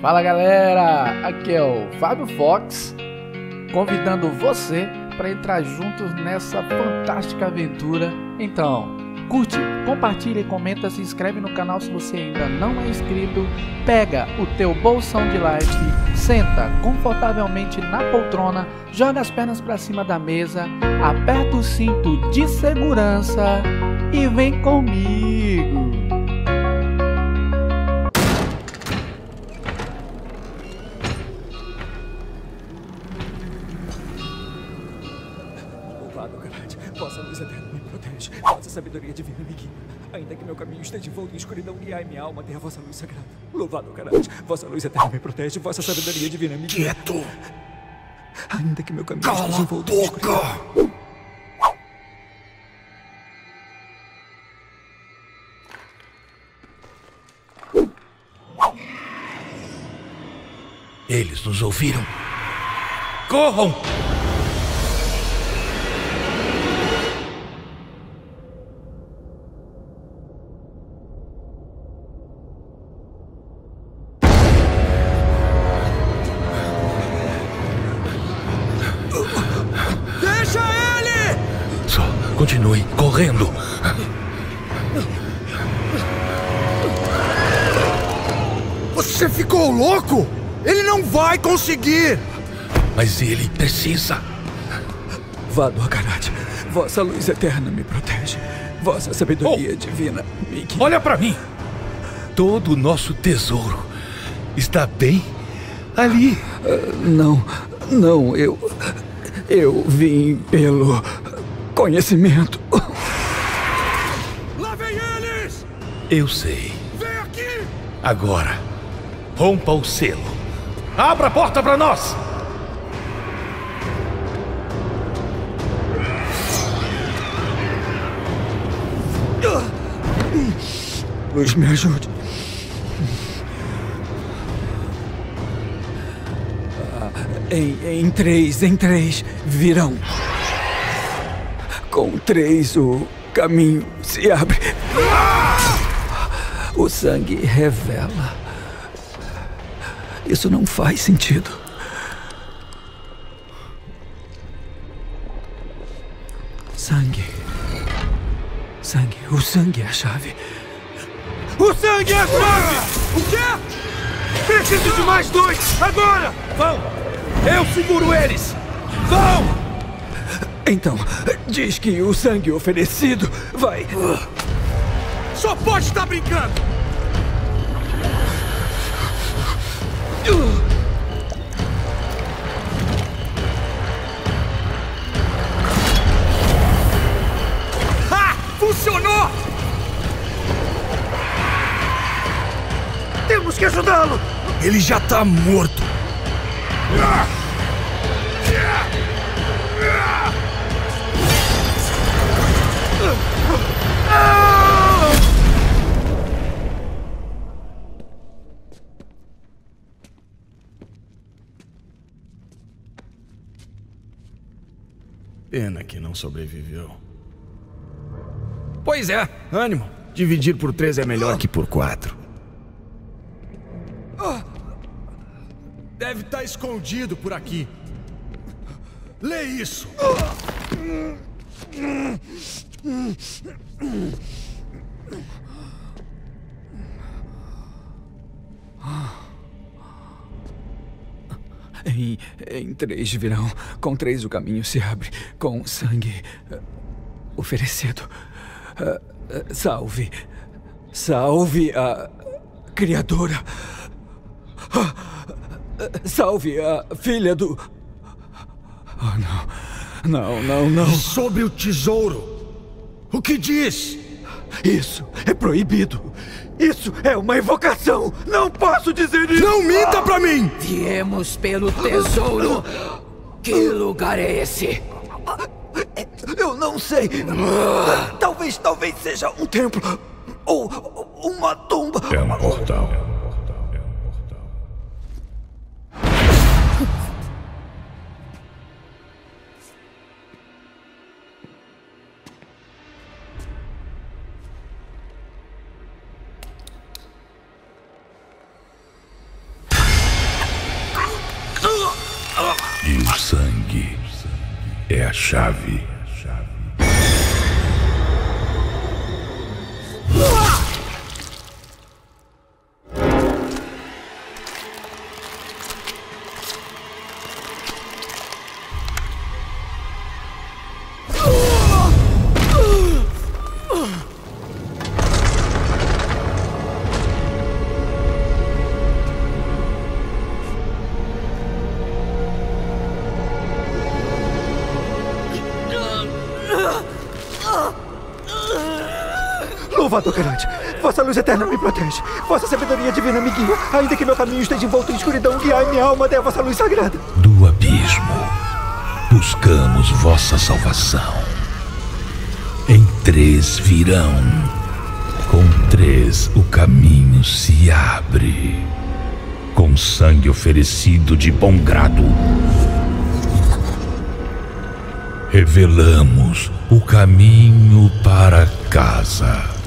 Fala galera, aqui é o Fábio Fox, convidando você para entrar juntos nessa fantástica aventura. Então, curte, compartilha comenta, se inscreve no canal se você ainda não é inscrito. Pega o teu bolsão de live, senta confortavelmente na poltrona, joga as pernas para cima da mesa, aperta o cinto de segurança e vem comigo. Esteja envolto em escuridão, guiai minha alma até a vossa luz sagrada. Louvado, Garante. Vossa luz eterna me protege. Vossa sabedoria divina me guia. Quieto! Ainda que meu caminho Cala esteja envolto em escuridão. Eles nos ouviram. Corram! Conseguir! Mas ele precisa. Vado, Akarate. Vossa luz eterna me protege. Vossa sabedoria divina me guia. Olha pra mim. Todo o nosso tesouro está bem ali. Não, não, eu. Eu vim pelo conhecimento. Lá vem eles! Eu sei. Vem aqui! Agora, rompa o selo. Abra a porta pra nós. Luz, me ajude. Ah, Em, em três, em três, virão. Com três, o caminho se abre. O sangue revela. Isso não faz sentido. Sangue. Sangue. O sangue é a chave. O sangue é a chave! O quê? Preciso de mais dois! Agora! Vão! Eu seguro eles! Vão! Então, diz que o sangue oferecido vai. Só pode estar brincando! Ha! Funcionou! Temos que ajudá-lo! Ele já tá morto! Pena que não sobreviveu. Pois é, ânimo. Dividir por três é melhor que por quatro. Deve estar escondido por aqui. Lê isso! Em, em três virão. Com três o caminho se abre. Com sangue eh, oferecido. Eh, eh, Salve. Salve a Criadora. Salve a filha do. Oh, não. Não, não, não. Sobre o tesouro. O que diz? Isso é proibido. Isso é uma invocação. Não posso dizer isso. Não minta pra mim! Viemos pelo tesouro. Que lugar é esse? Eu não sei. Talvez, talvez seja um templo. Ou uma tumba. É um portal. A chave. Garante! Vossa luz eterna me protege. Vossa sabedoria divina me guia. Ainda que meu caminho esteja envolto em escuridão, guiai minha alma até a vossa luz sagrada. Do abismo, buscamos vossa salvação. Em três virão. Com três o caminho se abre. Com sangue oferecido de bom grado. Revelamos o caminho para casa.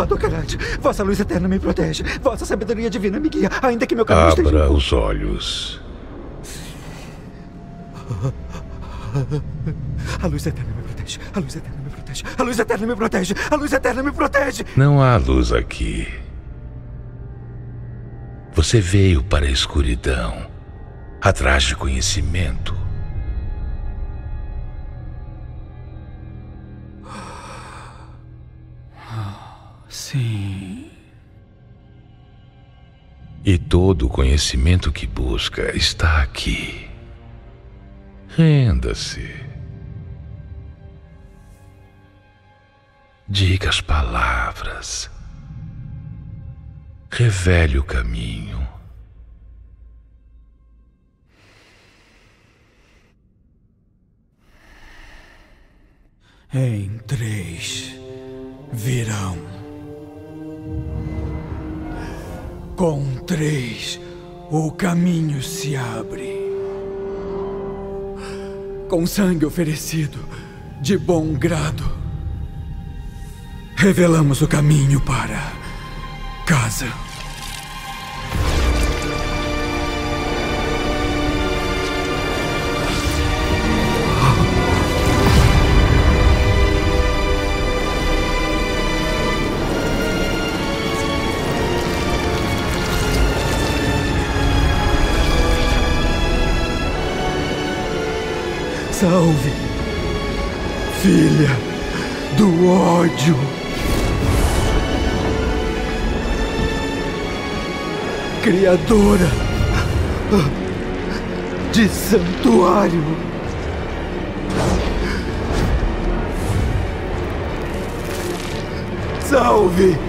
Vado Garante! Vossa luz eterna me protege. Vossa sabedoria divina me guia. Ainda que meu caminho esteja Abra envolto. os olhos. A luz eterna me protege. A luz eterna me protege. A luz eterna me protege. A luz eterna me protege. Não há luz aqui. Você veio para a escuridão, atrás de conhecimento. E todo o conhecimento que busca está aqui. Renda-se. Diga as palavras. Revele o caminho. Em três virão. Com três o caminho se abre. Com sangue oferecido de bom grado, revelamos o caminho para casa. Salve, filha do ódio. Criadora de santuário. Salve!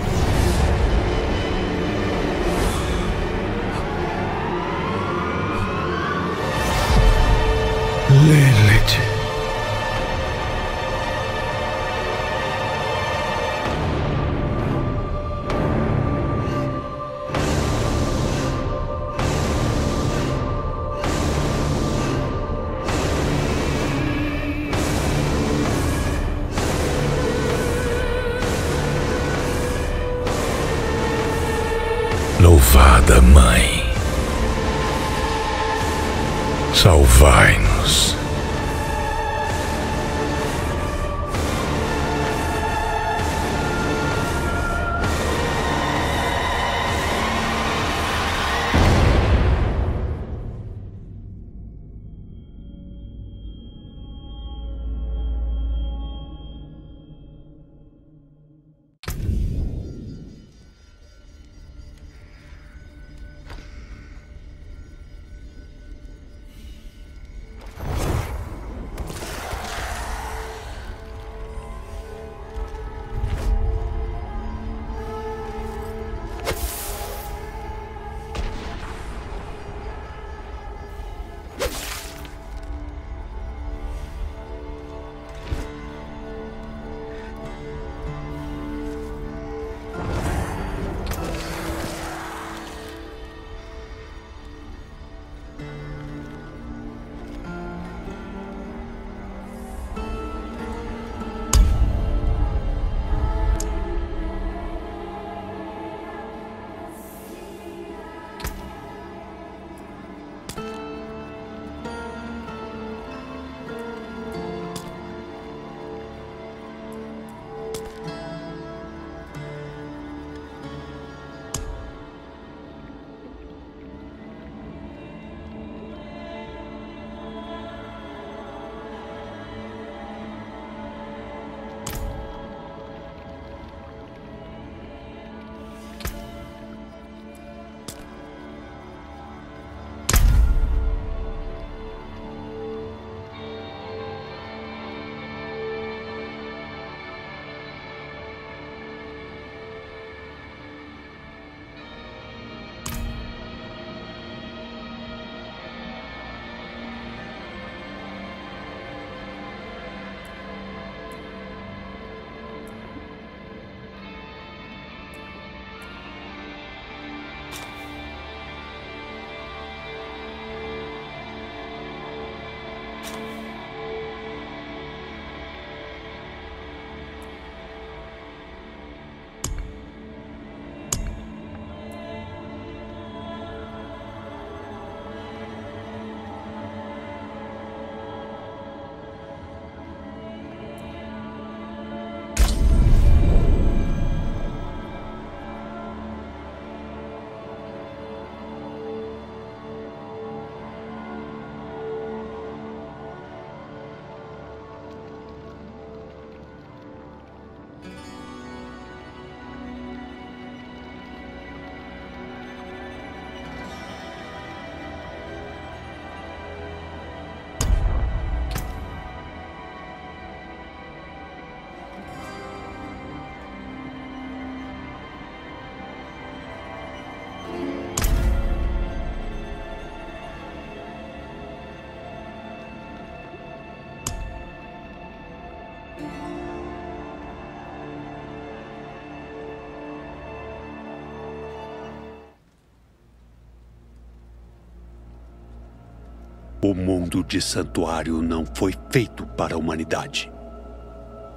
O mundo de santuário não foi feito para a humanidade.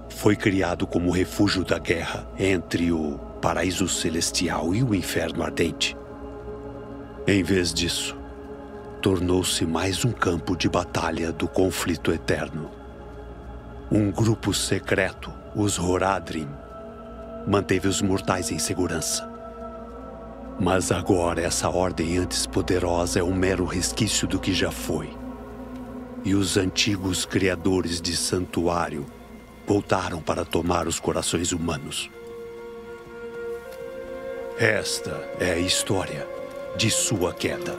Foi criado como refúgio da guerra entre o paraíso celestial e o inferno ardente. Em vez disso, tornou-se mais um campo de batalha do conflito eterno. Um grupo secreto, os Horadrim, manteve os mortais em segurança. Mas agora essa ordem antes poderosa é um mero resquício do que já foi. E os antigos criadores de santuário voltaram para tomar os corações humanos. Esta é a história de sua queda.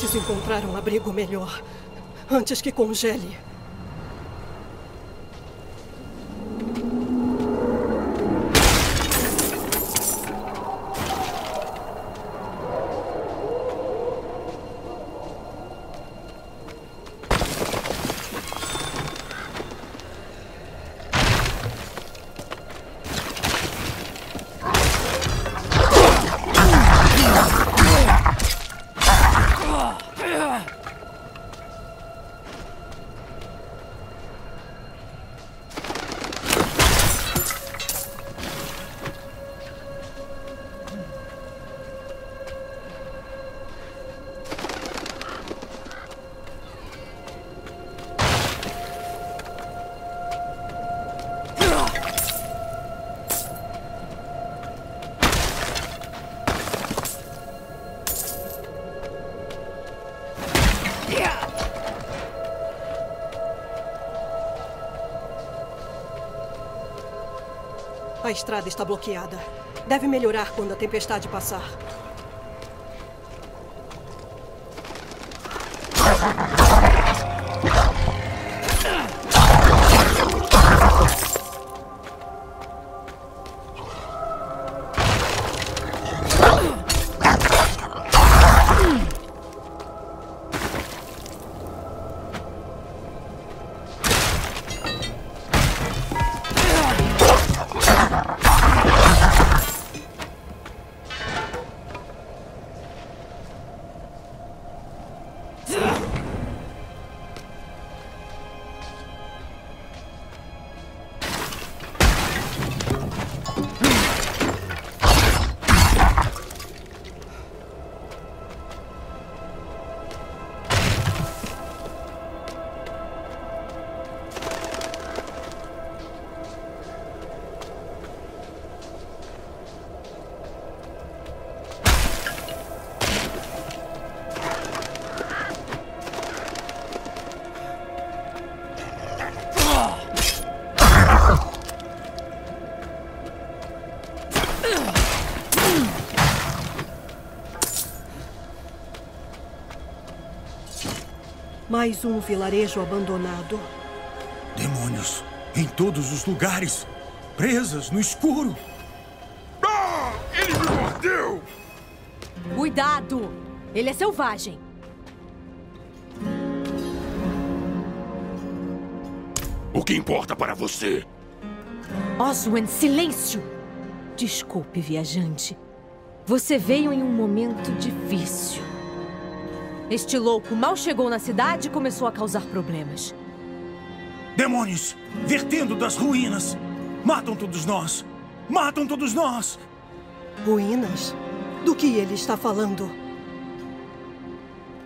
Preciso encontrar um abrigo melhor antes que congele. A estrada está bloqueada. Deve melhorar quando a tempestade passar. Mais um vilarejo abandonado. Demônios em todos os lugares. Presas no escuro. Ah! Ele me mordeu! Cuidado! Ele é selvagem. O que importa para você? Oswen, silêncio! Desculpe, viajante. Você veio em um momento difícil. Este louco mal chegou na cidade e começou a causar problemas. Demônios! Vertendo das ruínas! Matam todos nós! Matam todos nós! Ruínas? Do que ele está falando?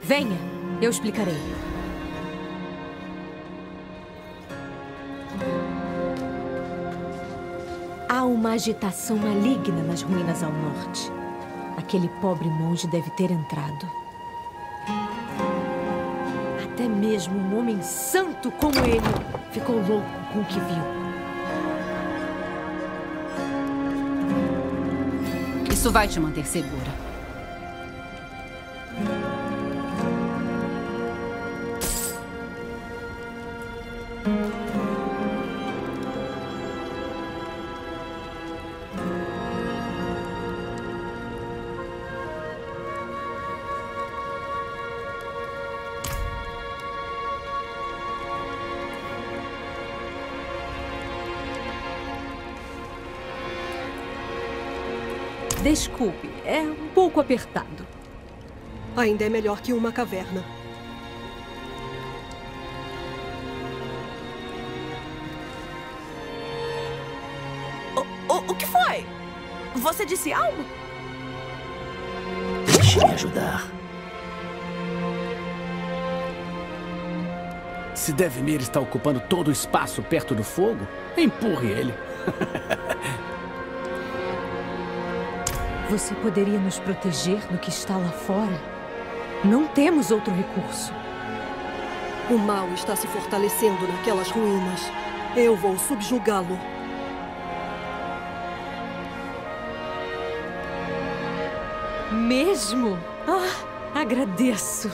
Venha, eu explicarei. Há uma agitação maligna nas ruínas ao norte. Aquele pobre monge deve ter entrado. Até mesmo um homem santo como ele ficou louco com o que viu. Isso vai te manter segura. Desculpe, é um pouco apertado. Ainda é melhor que uma caverna. O, o, o que foi? Você disse algo? Deixe-me ajudar. Se Devmir está ocupando todo o espaço perto do fogo, empurre ele. Você poderia nos proteger do que está lá fora? Não temos outro recurso. O mal está se fortalecendo naquelas ruínas. Eu vou subjugá-lo. Mesmo? Ah, agradeço.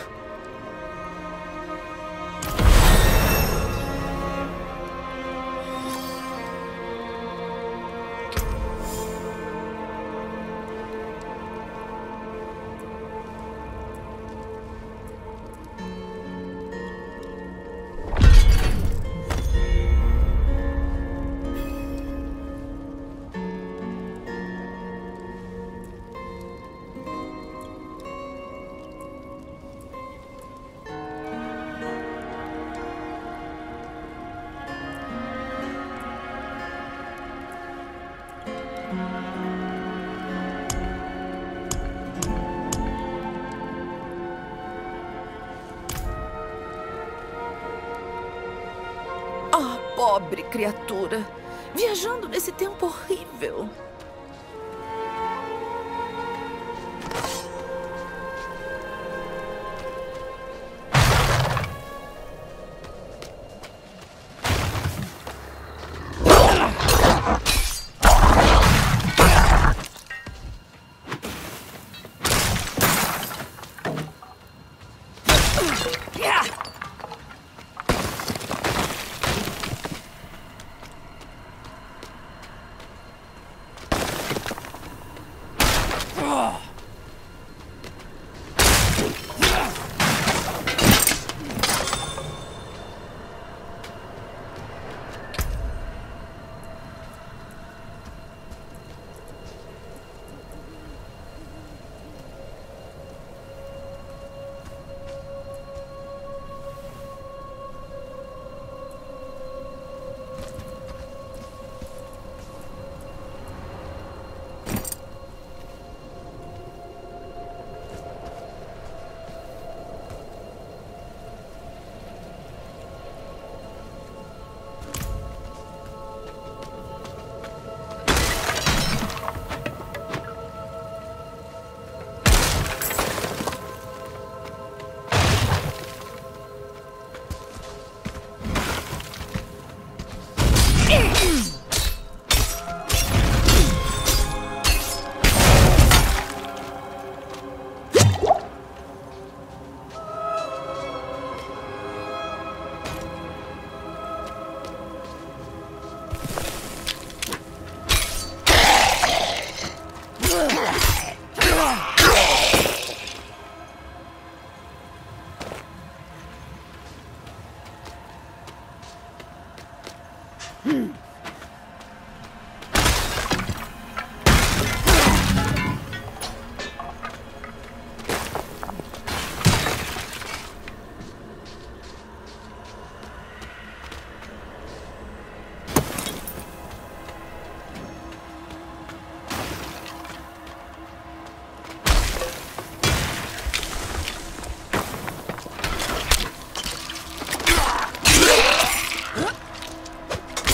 Nesse tempo horrível.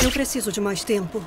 Eu preciso de mais tempo.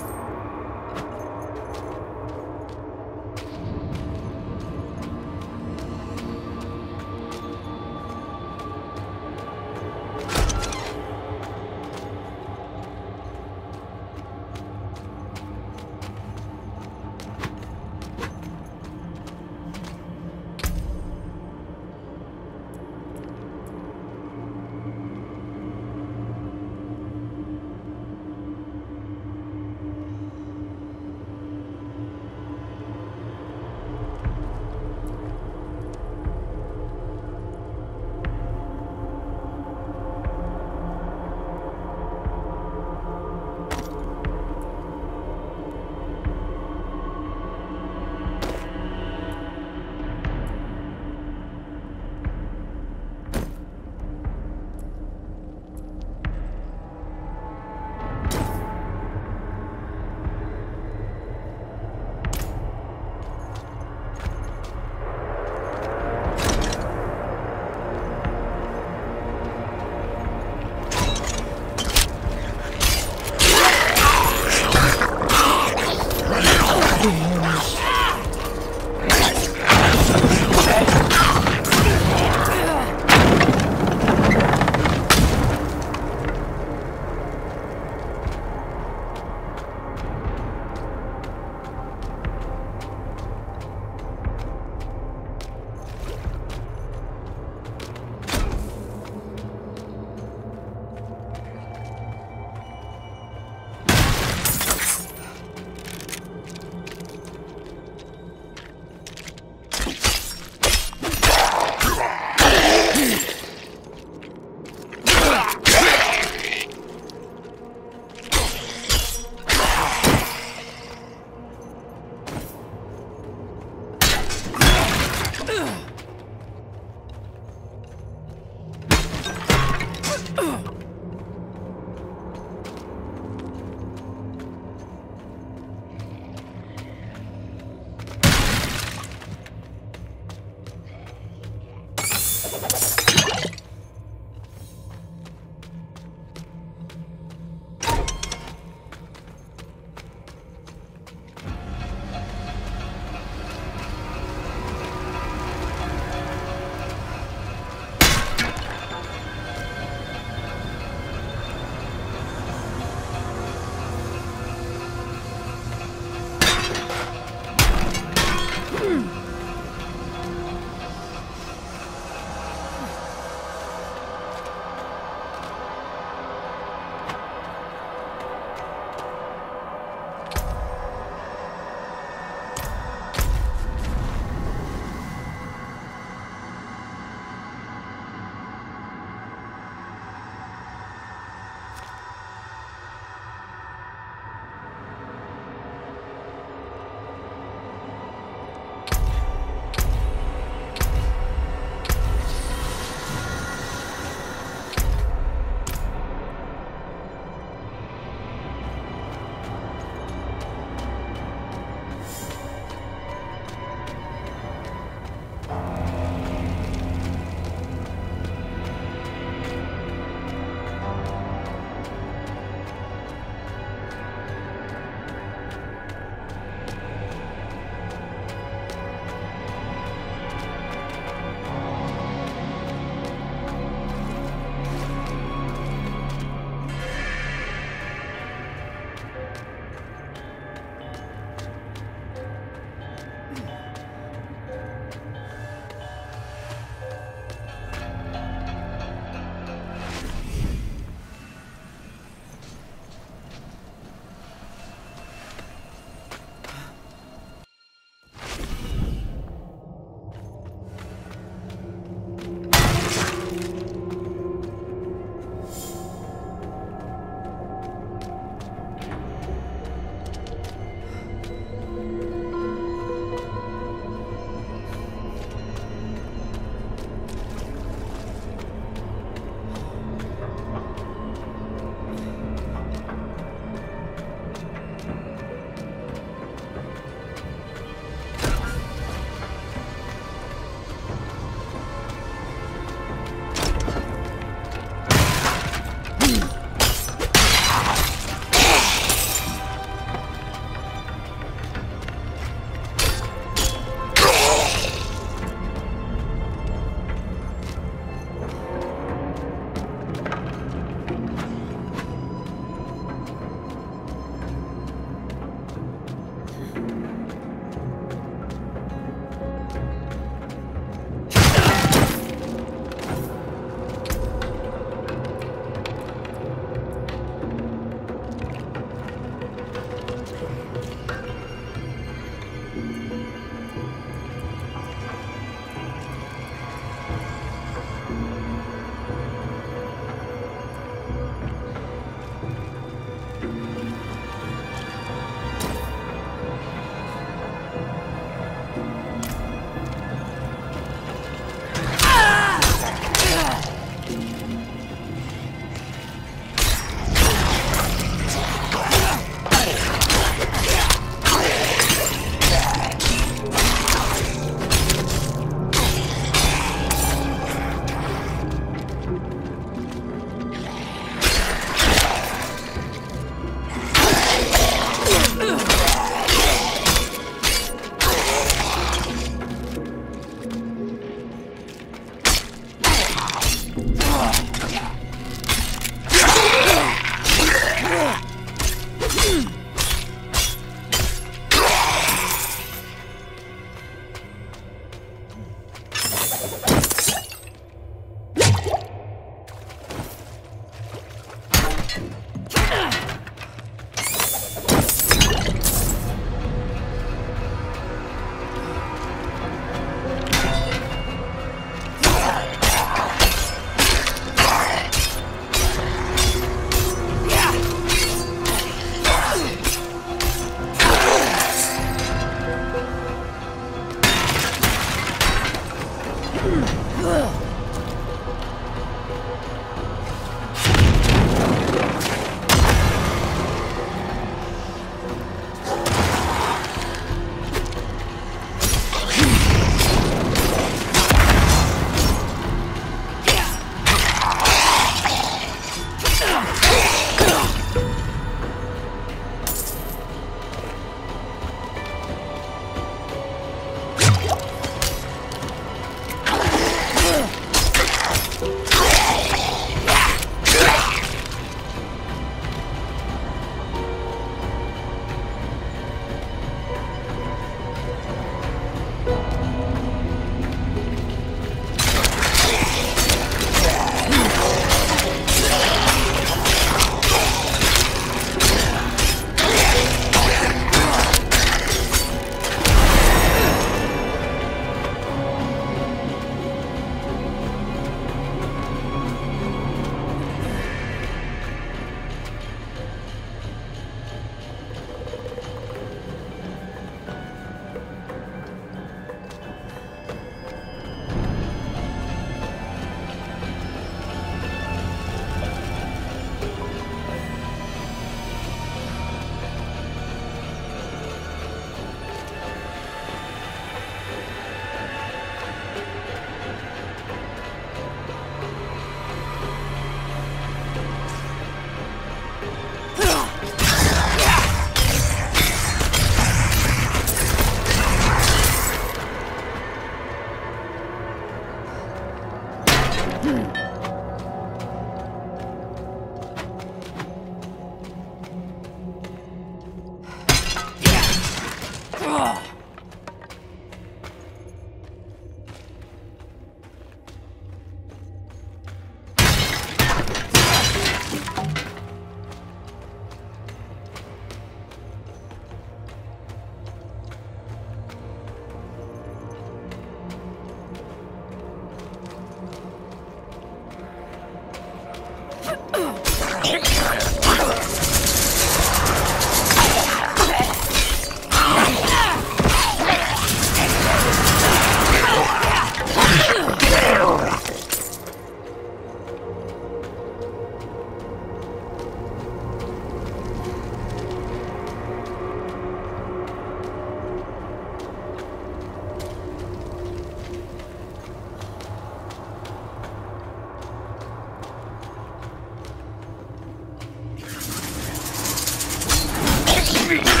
moving.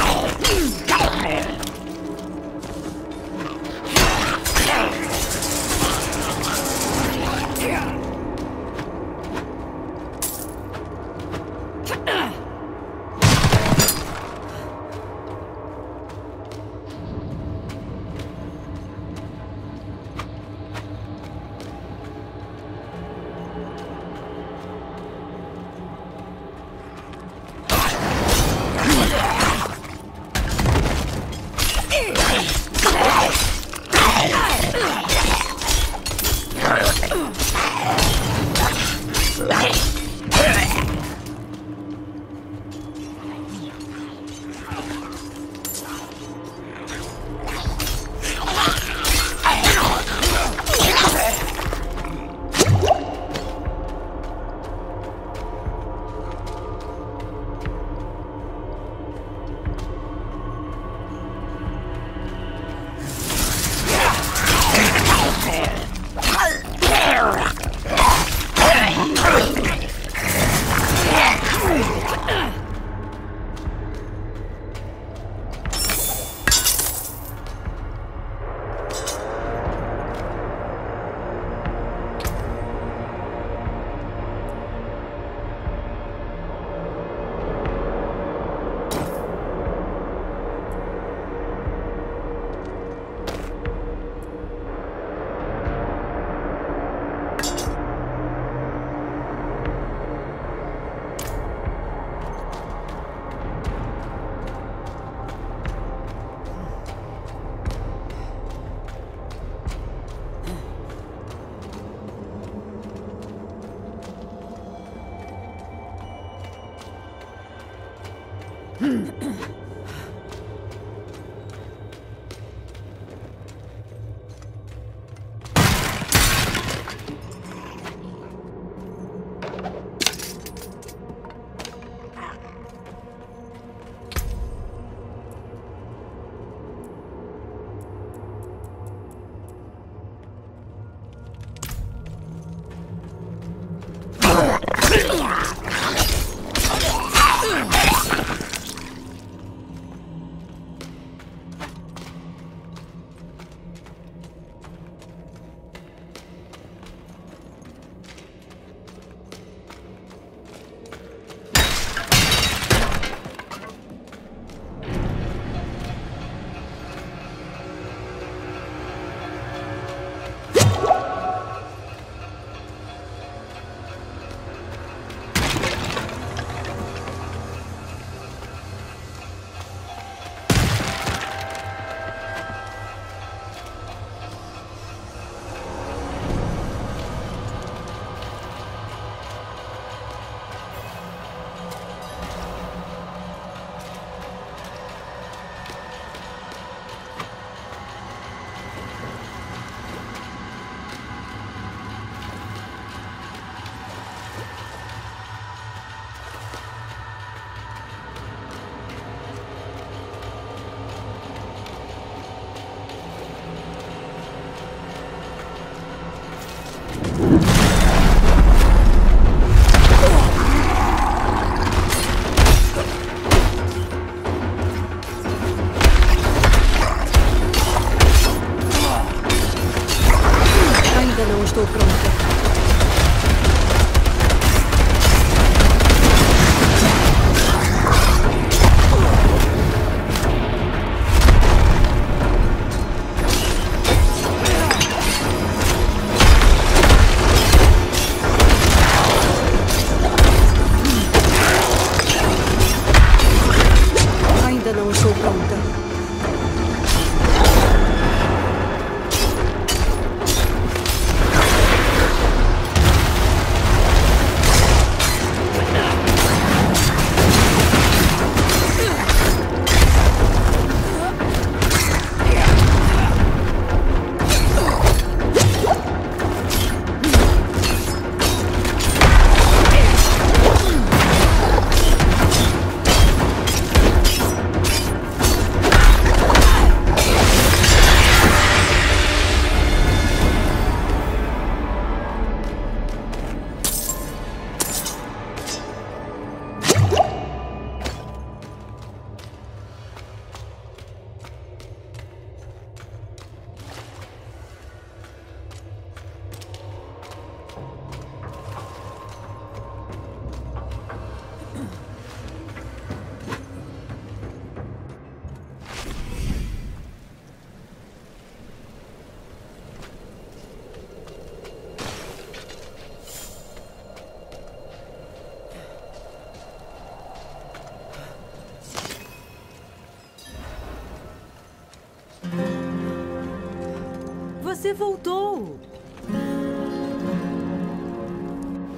Você voltou.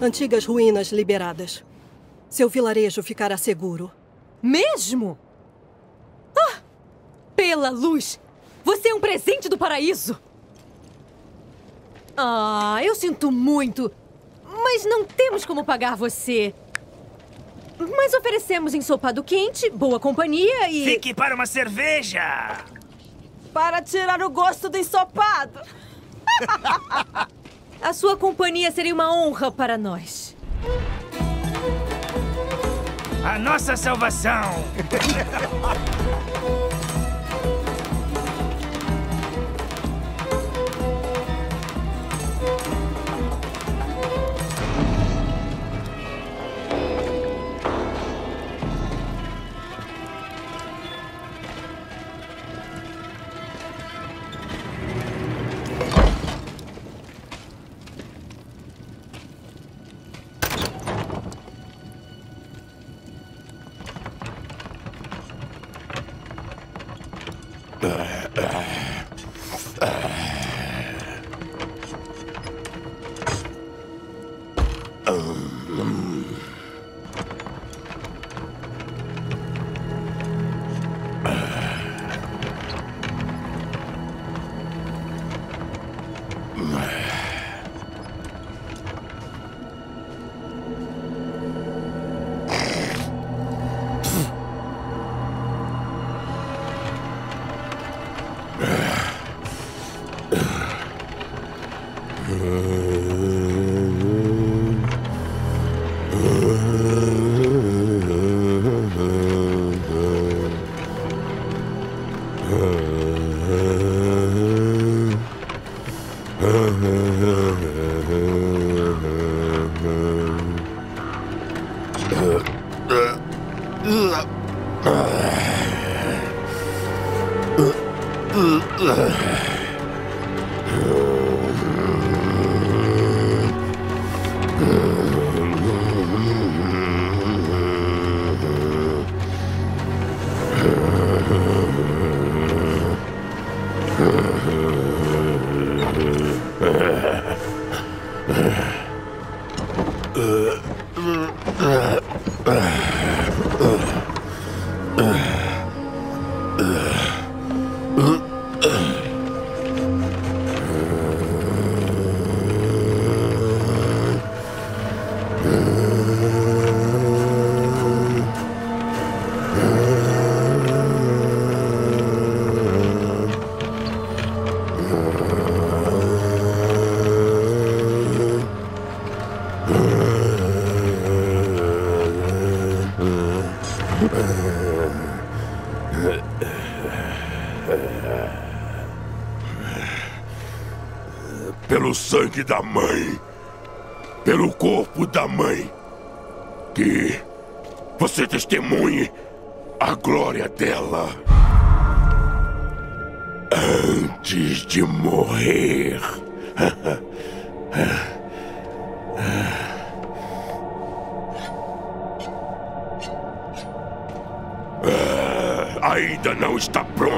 Antigas ruínas liberadas. Seu vilarejo ficará seguro. Mesmo? Ah! Pela luz! Você é um presente do paraíso! Ah, eu sinto muito. Mas não temos como pagar você. Mas oferecemos ensopado quente, boa companhia e. Fique para uma cerveja! Para tirar o gosto do ensopado. A sua companhia seria uma honra para nós. A nossa salvação! Pelo sangue da mãe. Pelo corpo da mãe. Que você testemunhe a glória dela. Antes de morrer. Ah, ainda não está pronto.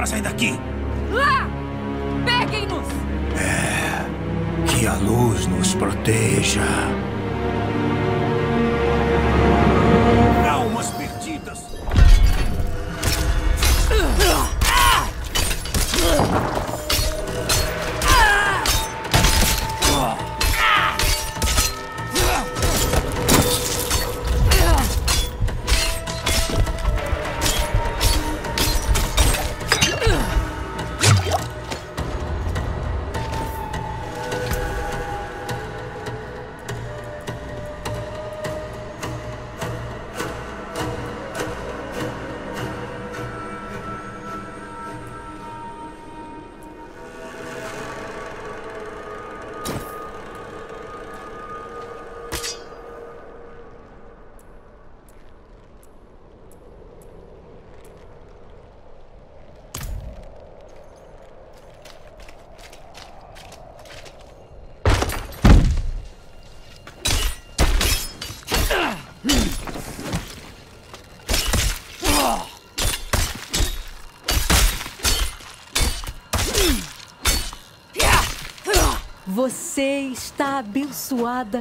Para sair daqui! Lá! Peguem-nos! Que a luz nos proteja!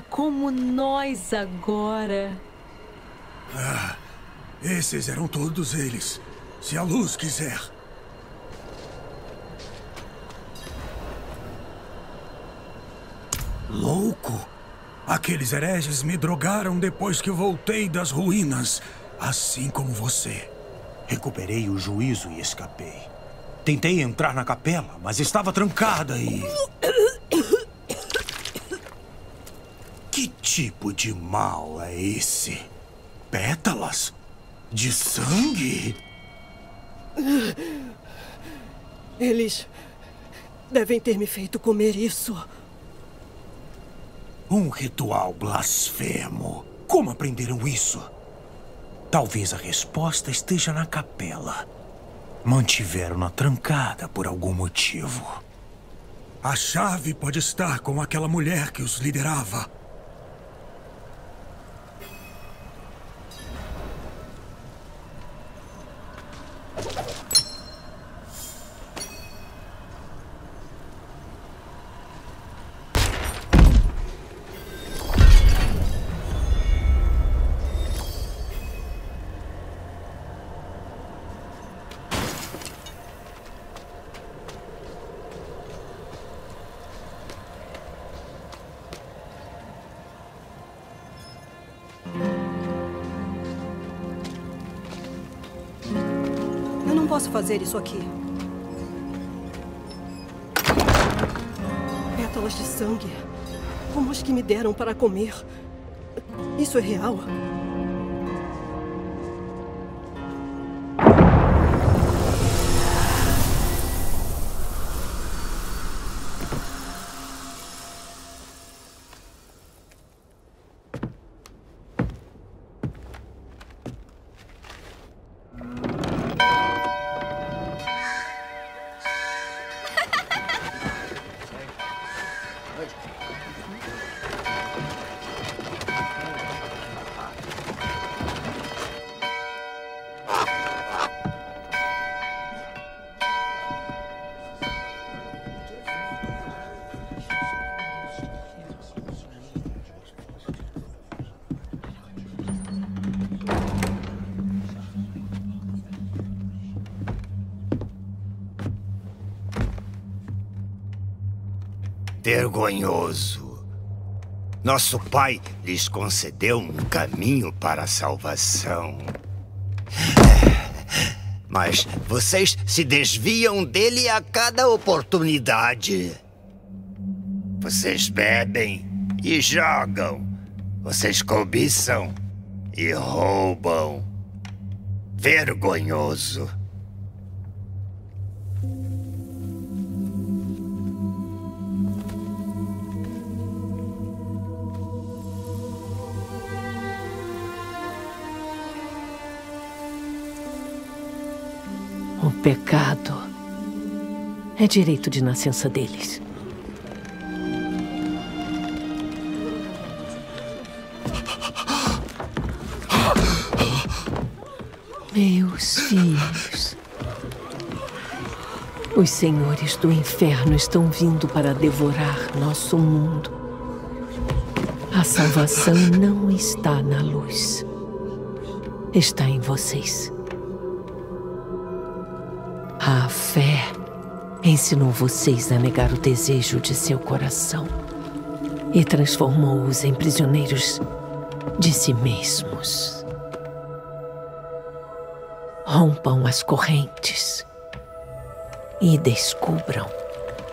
Como nós agora. Ah, esses eram todos eles. Se a luz quiser. Louco! Aqueles hereges me drogaram depois que voltei das ruínas, assim como você. Recuperei o juízo e escapei. Tentei entrar na capela, mas estava trancada e. Que tipo de mal é esse? Pétalas? De sangue? Eles devem ter me feito comer isso. Um ritual blasfemo. Como aprenderam isso? Talvez a resposta esteja na capela. Mantiveram-na trancada por algum motivo. A chave pode estar com aquela mulher que os liderava. Posso fazer isso aqui. Pétalas de sangue. Como as que me deram para comer. Isso é real? Vergonhoso. Nosso Pai lhes concedeu um caminho para a salvação. Mas vocês se desviam dele a cada oportunidade. Vocês bebem e jogam. Vocês cobiçam e roubam. Vergonhoso. Pecado é direito de nascença deles. Meus filhos, os senhores do inferno estão vindo para devorar nosso mundo. A salvação não está na luz, está em vocês. A fé ensinou vocês a negar o desejo de seu coração e transformou-os em prisioneiros de si mesmos. Rompam as correntes e descubram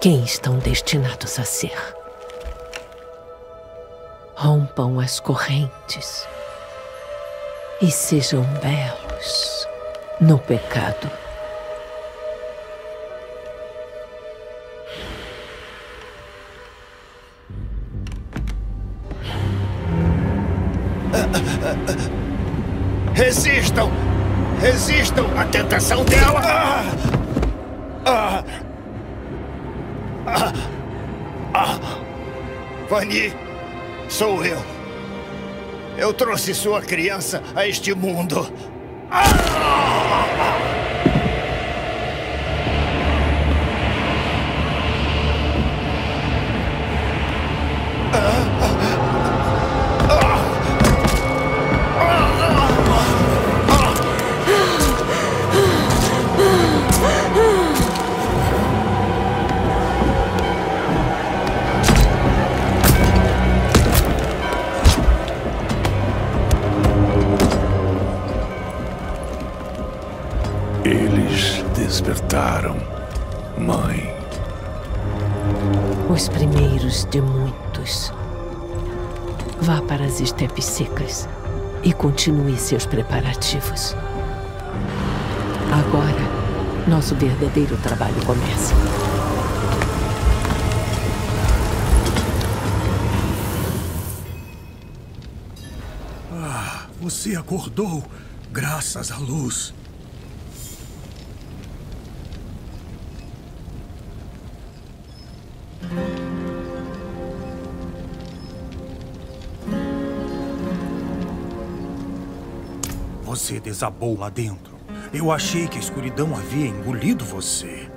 quem estão destinados a ser. Rompam as correntes e sejam belos no pecado. Resistam! Resistam à tentação dela! Ah! Ah! Ah! Vani, sou eu. Eu trouxe sua criança a este mundo. Ah! Secas e continue seus preparativos. Agora, nosso verdadeiro trabalho começa. Ah, você acordou, graças à luz. Você desabou lá dentro. Eu achei que a escuridão havia engolido você.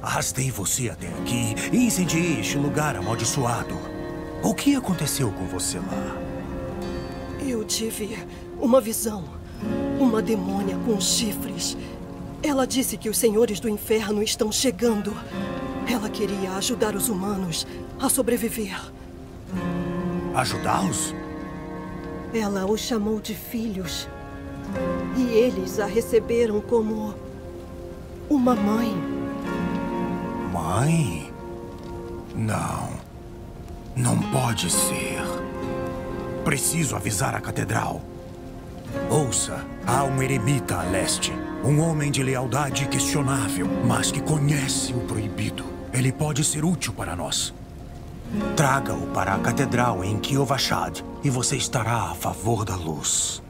Arrastei você até aqui e incendiei este lugar amaldiçoado. O que aconteceu com você lá? Eu tive uma visão. Uma demônia com chifres. Ela disse que os senhores do inferno estão chegando. Ela queria ajudar os humanos a sobreviver. Ajudá-los? Ela os chamou de filhos. E eles a receberam como uma mãe. Mãe? Não. Não pode ser. Preciso avisar a catedral. Ouça, há um eremita a leste. Um homem de lealdade questionável, mas que conhece o proibido. Ele pode ser útil para nós. Traga-o para a catedral em Kiovashad e você estará a favor da luz.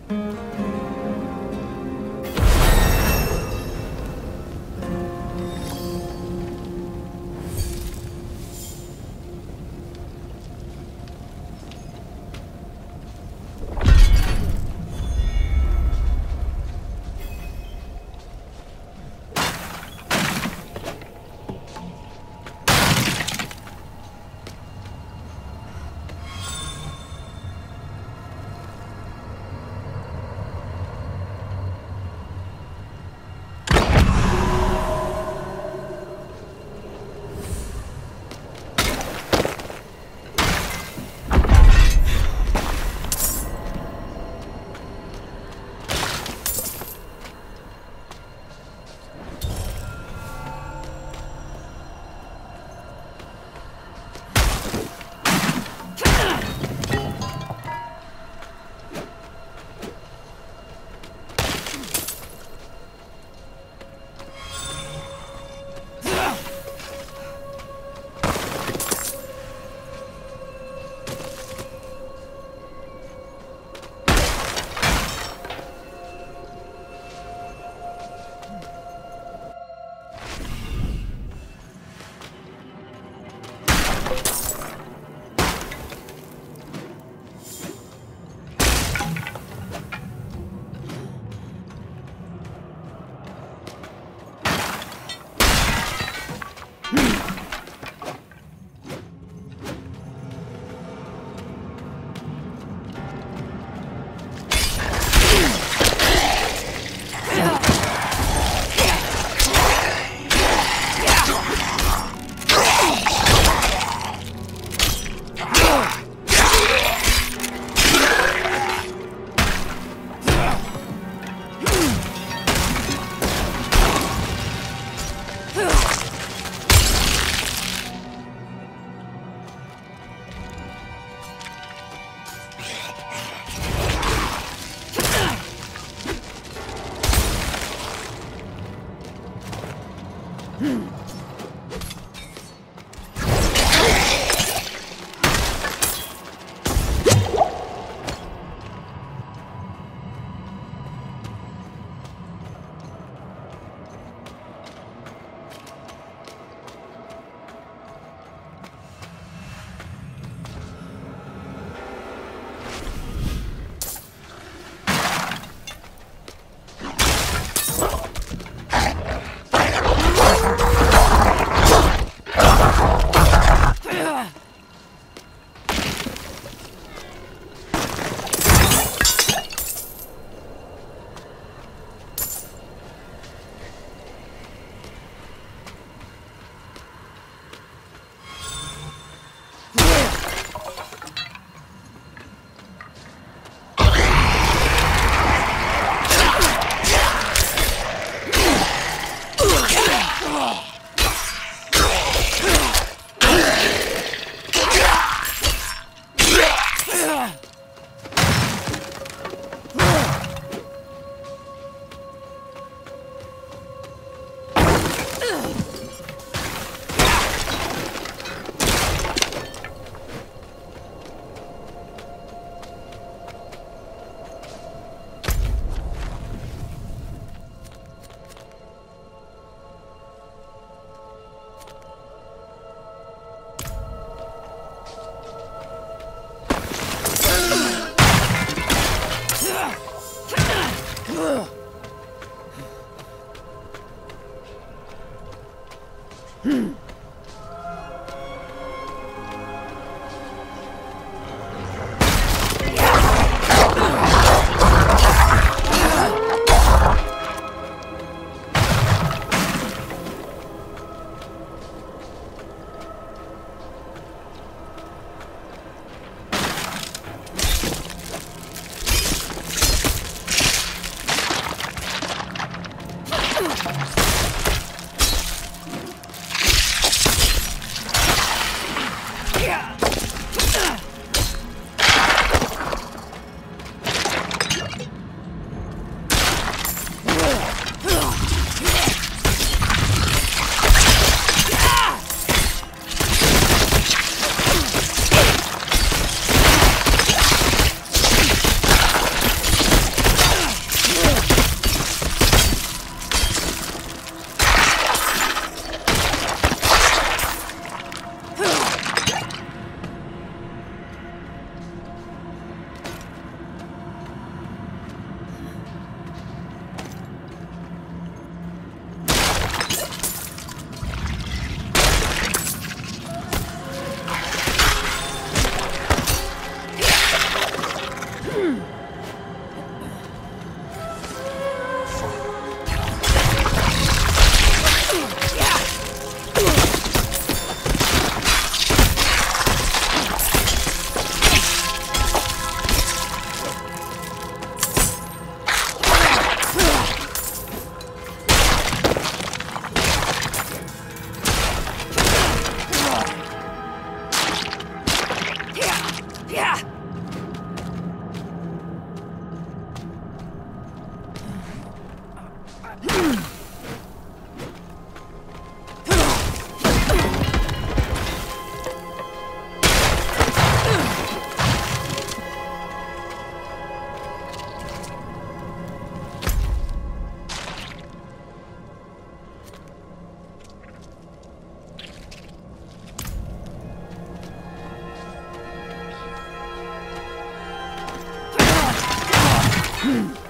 Hmm.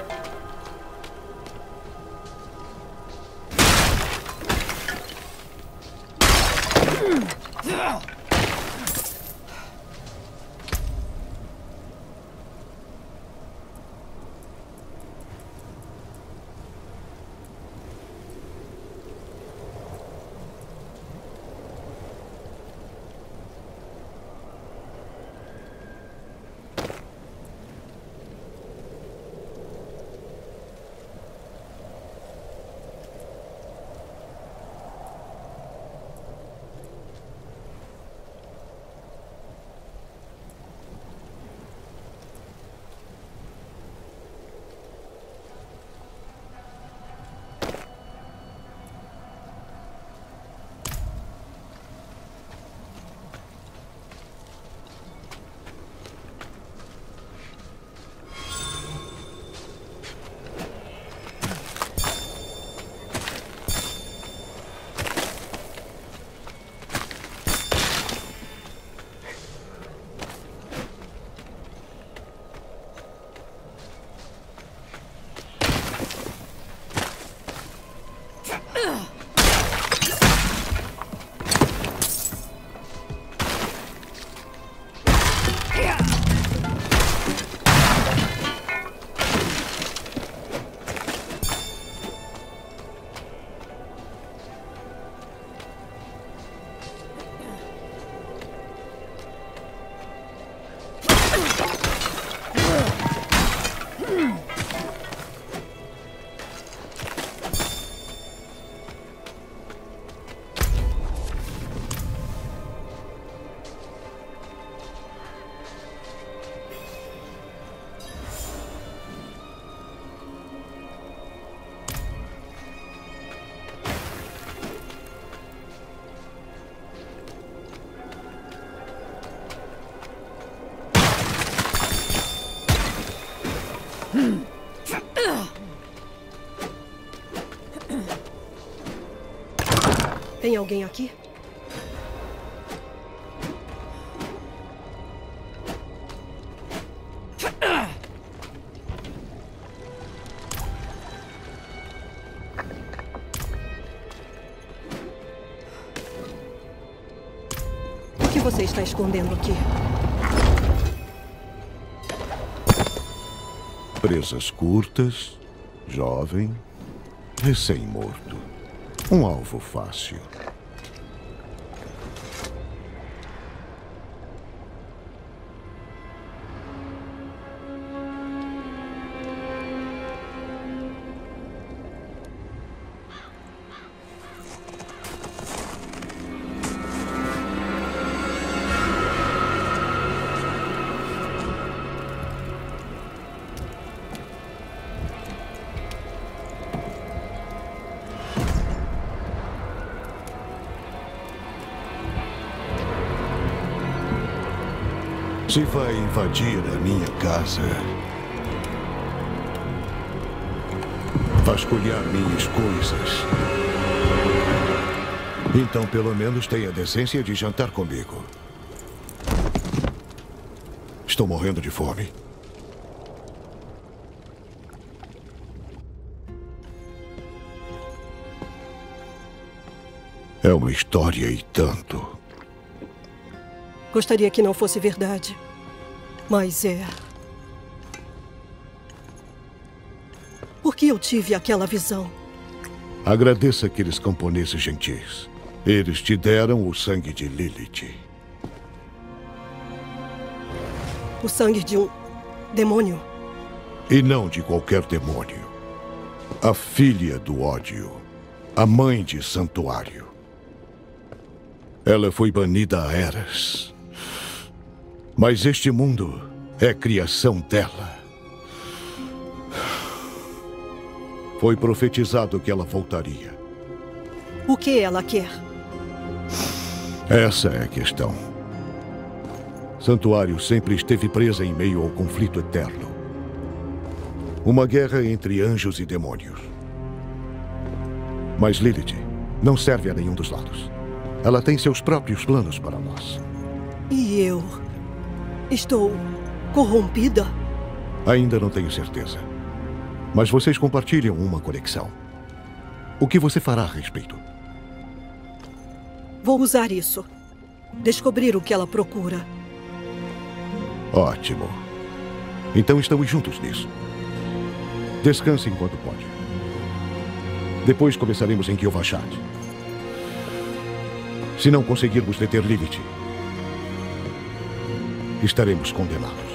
Tem alguém aqui? O que você está escondendo aqui? Presas curtas, jovem, recém-morto. Um alvo fácil. Invadir a minha casa, vasculhar minhas coisas, então pelo menos tenha a decência de jantar comigo. Estou morrendo de fome. É uma história e tanto. Gostaria que não fosse verdade. Mas é. Por que eu tive aquela visão? Agradeça aqueles camponeses gentis. Eles te deram o sangue de Lilith. O sangue de um demônio? E não de qualquer demônio. A filha do ódio. A mãe de Santuário. Ela foi banida a Eras. Mas este mundo é criação dela. Foi profetizado que ela voltaria. O que ela quer? Essa é a questão. Santuário sempre esteve presa em meio ao conflito eterno. Uma guerra entre anjos e demônios. Mas Lilith não serve a nenhum dos lados. Ela tem seus próprios planos para nós. E eu? Estou corrompida? Ainda não tenho certeza. Mas vocês compartilham uma conexão. O que você fará a respeito? Vou usar isso. Descobrir o que ela procura. Ótimo. Então estamos juntos nisso. Descanse enquanto pode. Depois começaremos em Kyovashad. Se não conseguirmos deter Lilith, estaremos condenados.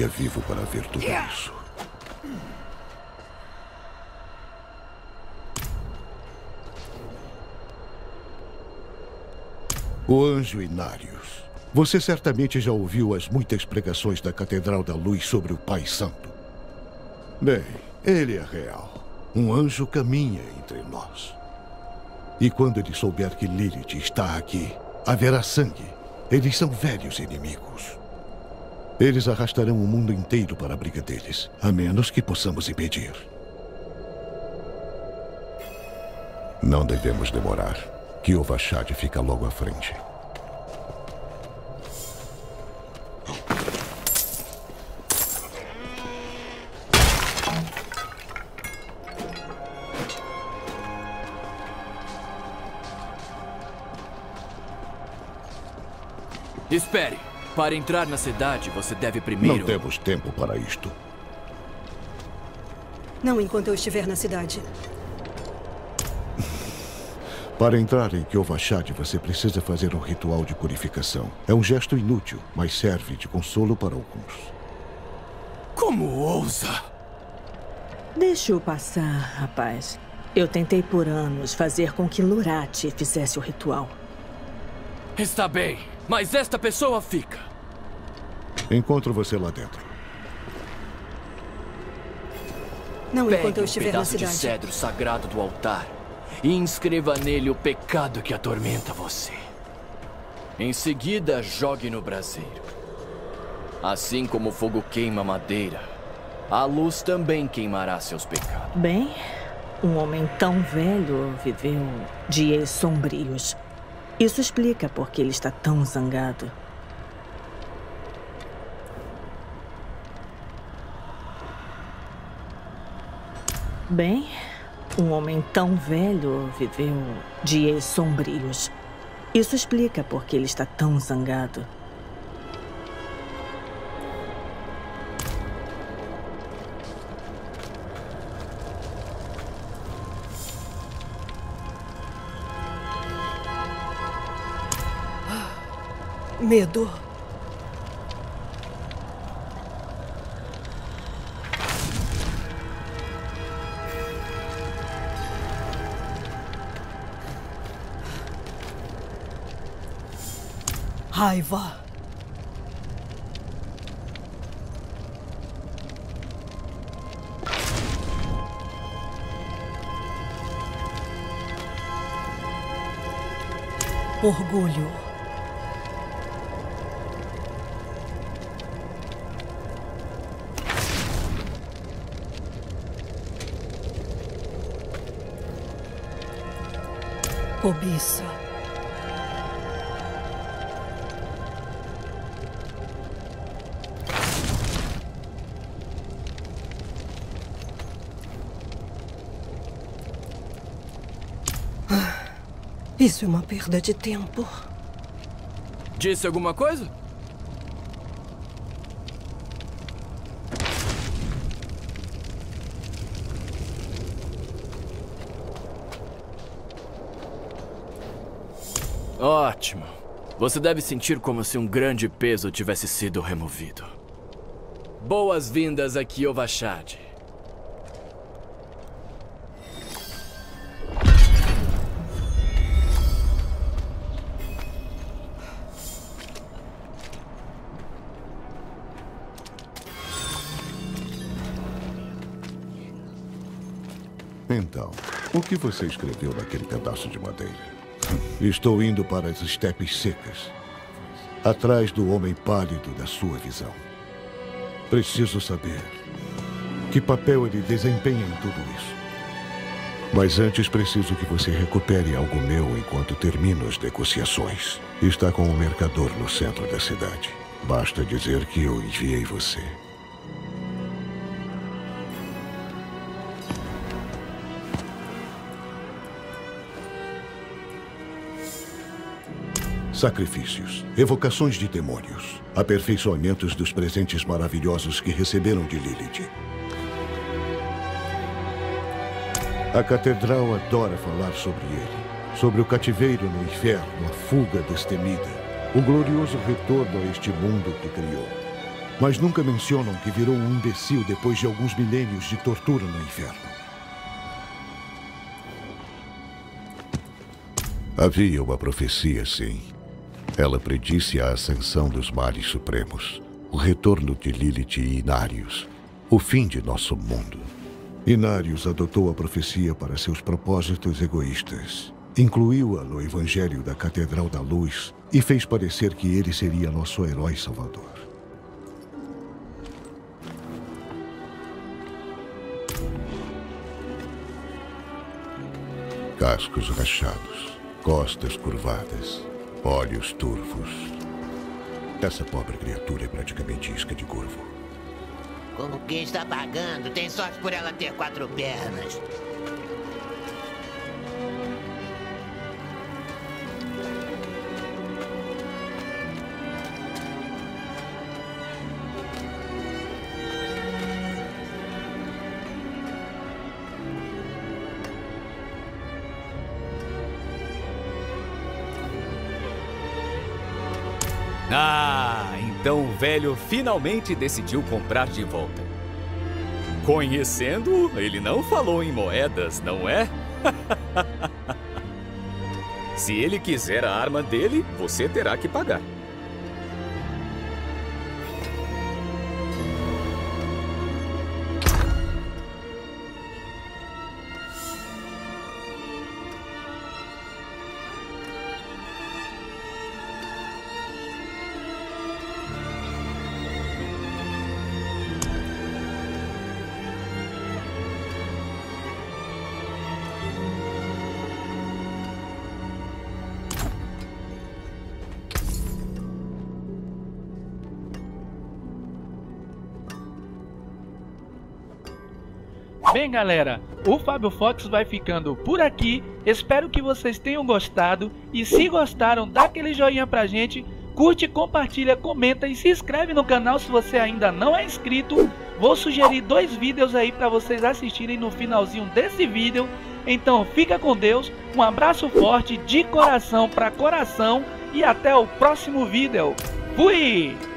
Estaria vivo para ver tudo isso. O anjo Inários. Você certamente já ouviu as muitas pregações da Catedral da Luz sobre o Pai Santo. Bem, ele é real. Um anjo caminha entre nós. E quando ele souber que Lilith está aqui, haverá sangue. Eles são velhos inimigos. Eles arrastarão o mundo inteiro para a briga deles, a menos que possamos impedir. Não devemos demorar. Kiovashad fica logo à frente. Espere. Para entrar na cidade, você deve primeiro... Não temos tempo para isto. Não enquanto eu estiver na cidade. Para entrar em Kyovashad, você precisa fazer um ritual de purificação. É um gesto inútil, mas serve de consolo para alguns. Como ousa? Deixe-o passar, rapaz. Eu tentei por anos fazer com que Lurati fizesse o ritual. Está bem, mas esta pessoa fica. Encontro você lá dentro. Não Pegue enquanto eu um estiver na pedaço de cidade. cedro sagrado do altar e inscreva nele o pecado que atormenta você. Em seguida, jogue no braseiro. Assim como o fogo queima madeira, a luz também queimará seus pecados. Bem, um homem tão velho viveu dias sombrios. Isso explica por que ele está tão zangado. Bem, um homem tão velho viveu dias sombrios. Isso explica por que ele está tão zangado. Medo. Raiva. Orgulho. Cobiça. Isso é uma perda de tempo. Disse alguma coisa? Ótimo. Você deve sentir como se um grande peso tivesse sido removido. Boas-vindas a Kiovashad. Que você escreveu naquele pedaço de madeira? Estou indo para as estepes secas, atrás do homem pálido da sua visão. Preciso saber que papel ele desempenha em tudo isso. Mas antes preciso que você recupere algo meu enquanto termino as negociações. Está com o mercador no centro da cidade. Basta dizer que eu enviei você. Sacrifícios, evocações de demônios, aperfeiçoamentos dos presentes maravilhosos que receberam de Lilith. A catedral adora falar sobre ele, sobre o cativeiro no inferno, a fuga destemida, o glorioso retorno a este mundo que criou. Mas nunca mencionam que virou um imbecil depois de alguns milênios de tortura no inferno. Havia uma profecia, sim. Ela predisse a ascensão dos males supremos, o retorno de Lilith e Inarius, o fim de nosso mundo. Inarius adotou a profecia para seus propósitos egoístas. Incluiu-a no Evangelho da Catedral da Luz e fez parecer que ele seria nosso herói salvador. Cascos rachados, costas curvadas, olhos turvos. Essa pobre criatura é praticamente isca de corvo. Com quem está pagando, tem sorte por ela ter quatro pernas. Velho finalmente decidiu comprar de volta. Conhecendo, ele não falou em moedas, não é? Se ele quiser a arma dele, você terá que pagar. Galera, o Fábio Fox vai ficando por aqui. Espero que vocês tenham gostado. E se gostaram, dá aquele joinha pra gente. Curte, compartilha, comenta e se inscreve no canal se você ainda não é inscrito. Vou sugerir dois vídeos aí para vocês assistirem no finalzinho desse vídeo. Então fica com Deus, um abraço forte de coração para coração e até o próximo vídeo. Fui!